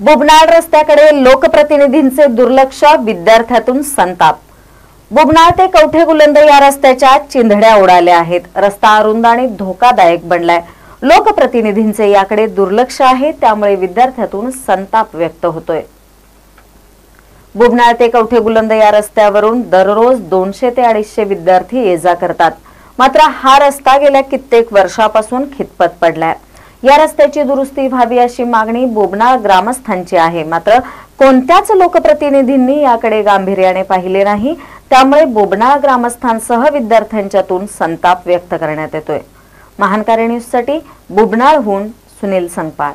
बुबनाळ रस्त्याकडे लोकप्रतिनिधींचे दुर्लक्ष विद्यार्थ्यातून संताप. बुबनाळ ते कवठे बुलंद या रस्त्याच्या चिंधड्या उडाल्या आहेत. रस्ता अरुंद आणि धोकादायक बनलाय. लोकप्रतिनिधींचे याकडे दुर्लक्ष आहे त्यामुळे विद्यार्थ्यातून संताप व्यक्त होतोय. बुबनाळ ते कवठे बुलंद या रस्त्यावरून दररोज दोनशे ते अडीचशे विद्यार्थी ये जा करतात. मात्र हा रस्ता गेल्या कित्येक वर्षापासून खितपत पडलाय. या रस्त्याची दुरुस्ती व्हावी अशी मागणी बोबनाळ ग्रामस्थांची आहे. मात्र कोणत्याच लोकप्रतिनिधींनी याकडे गांभीर्याने पाहिले नाही. त्यामुळे बोबनाळ ग्रामस्थांसह विद्यार्थ्यांच्यातून संताप व्यक्त करण्यात येतोय. महानकारी न्यूजसाठी बुबनाळहून सुनील संगपाळ.